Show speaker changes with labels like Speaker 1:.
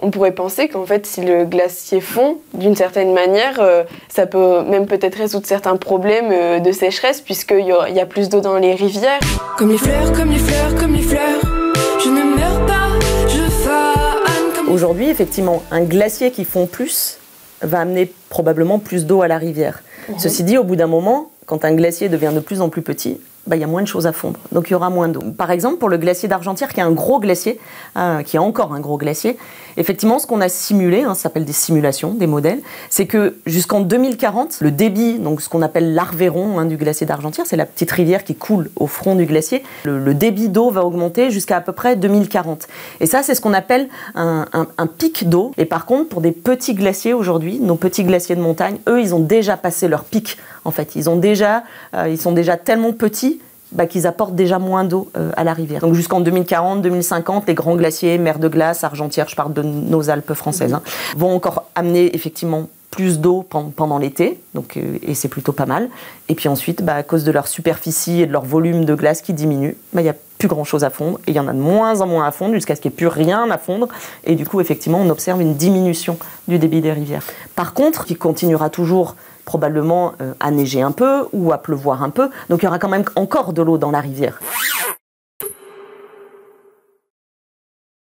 Speaker 1: on pourrait penser qu'en fait, si le glacier fond, d'une certaine manière, euh, ça peut même peut-être résoudre certains problèmes euh, de sécheresse, puisqu'il y, y, a plus d'eau dans les rivières.
Speaker 2: Comme les fleurs, comme les fleurs, comme les fleurs, je ne meurs pas, je fane comme...
Speaker 3: Aujourd'hui, effectivement, un glacier qui fond plus va amener probablement plus d'eau à la rivière. Mmh. Ceci dit, au bout d'un moment, quand un glacier devient de plus en plus petit, bah, il y a moins de choses à fondre. Donc il y aura moins d'eau. Par exemple, pour le glacier d'Argentière, qui est un gros glacier, euh, qui est encore un gros glacier, effectivement, ce qu'on a simulé, hein, ça s'appelle des simulations, des modèles, c'est que jusqu'en 2040, le débit, donc ce qu'on appelle l'arvéron hein, du glacier d'Argentière, c'est la petite rivière qui coule au front du glacier, le, le débit d'eau va augmenter jusqu'à à peu près 2040. Et ça, c'est ce qu'on appelle un, un, un pic d'eau. Et par contre, pour des petits glaciers aujourd'hui, nos petits glaciers de montagne, eux, ils ont déjà passé leur pic. En fait, ils ont déjà, euh, ils sont déjà tellement petits bah, qu'ils apportent déjà moins d'eau euh, à la rivière. Donc jusqu'en 2040, 2050, les grands glaciers, mer de glace, Argentière, je parle de nos Alpes françaises, hein, vont encore amener effectivement plus d'eau pendant l'été, donc euh, et c'est plutôt pas mal. Et puis ensuite, bah, à cause de leur superficie et de leur volume de glace qui diminue, bah, il n'y a plus grand chose à fondre et il y en a de moins en moins à fondre jusqu'à ce qu'il n'y ait plus rien à fondre. Et du coup, effectivement, on observe une diminution du débit des rivières. Par contre, qui continuera toujours probablement euh, à neiger un peu ou à pleuvoir un peu. Donc il y aura quand même encore de l'eau dans la rivière.